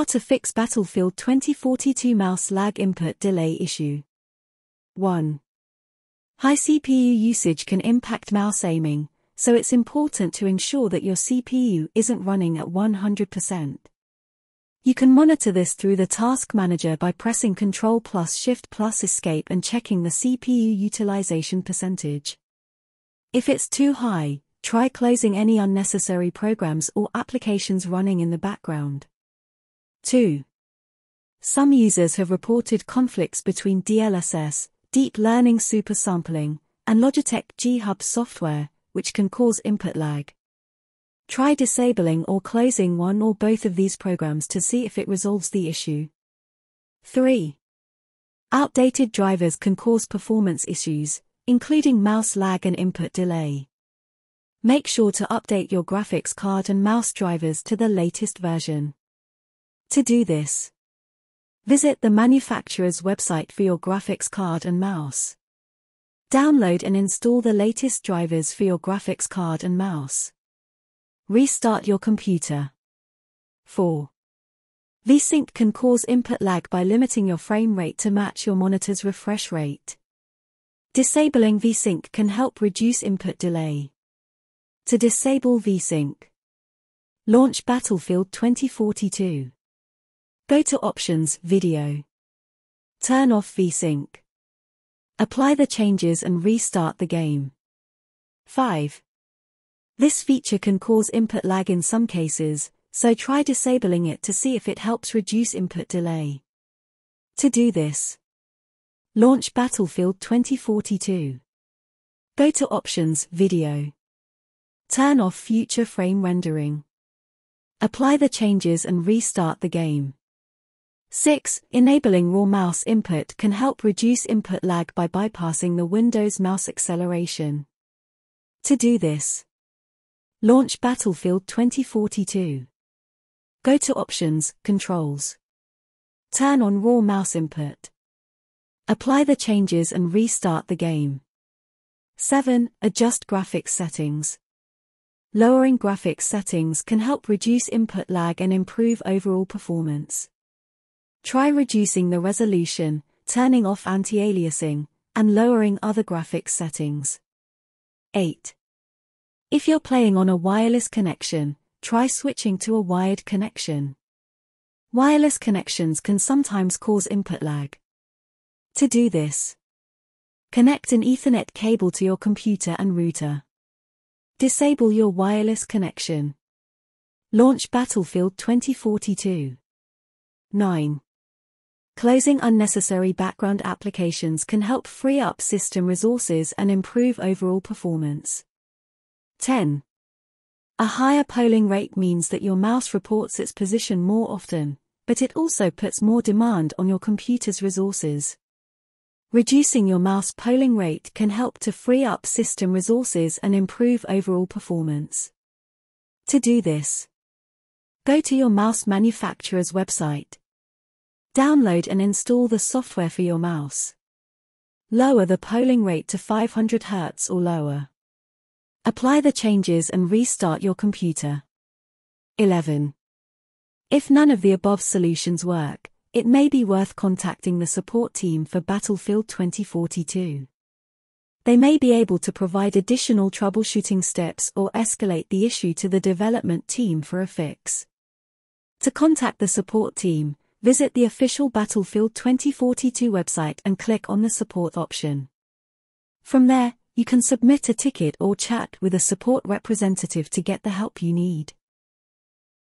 How to fix Battlefield 2042 mouse lag input delay issue. 1. High CPU usage can impact mouse aiming, so it's important to ensure that your CPU isn't running at 100%. You can monitor this through the Task Manager by pressing Ctrl plus Shift plus Escape and checking the CPU utilization percentage. If it's too high, try closing any unnecessary programs or applications running in the background. 2. Some users have reported conflicts between DLSS, Deep Learning Supersampling, and Logitech G Hub software, which can cause input lag. Try disabling or closing one or both of these programs to see if it resolves the issue. 3. Outdated drivers can cause performance issues, including mouse lag and input delay. Make sure to update your graphics card and mouse drivers to the latest version. To do this, visit the manufacturer's website for your graphics card and mouse. Download and install the latest drivers for your graphics card and mouse. Restart your computer. 4. VSync can cause input lag by limiting your frame rate to match your monitor's refresh rate. Disabling VSync can help reduce input delay. To disable VSync, launch Battlefield 2042. Go to Options, Video. Turn off VSync. Apply the changes and restart the game. 5. This feature can cause input lag in some cases, so try disabling it to see if it helps reduce input delay. To do this, launch Battlefield 2042. Go to Options, Video. Turn off future frame rendering. Apply the changes and restart the game. 6. Enabling raw mouse input can help reduce input lag by bypassing the Windows mouse acceleration. To do this, launch Battlefield 2042. Go to Options, Controls. Turn on raw mouse input. Apply the changes and restart the game. 7. Adjust graphics settings. Lowering graphics settings can help reduce input lag and improve overall performance. Try reducing the resolution, turning off anti-aliasing, and lowering other graphics settings. 8. If you're playing on a wireless connection, try switching to a wired connection. Wireless connections can sometimes cause input lag. To do this, connect an Ethernet cable to your computer and router. Disable your wireless connection. Launch Battlefield 2042. 9. Closing unnecessary background applications can help free up system resources and improve overall performance. 10. A higher polling rate means that your mouse reports its position more often, but it also puts more demand on your computer's resources. Reducing your mouse polling rate can help to free up system resources and improve overall performance. To do this, go to your mouse manufacturer's website. Download and install the software for your mouse. Lower the polling rate to 500 Hz or lower. Apply the changes and restart your computer. 11. If none of the above solutions work, it may be worth contacting the support team for Battlefield 2042. They may be able to provide additional troubleshooting steps or escalate the issue to the development team for a fix. To contact the support team, visit the official Battlefield 2042 website and click on the support option. From there, you can submit a ticket or chat with a support representative to get the help you need.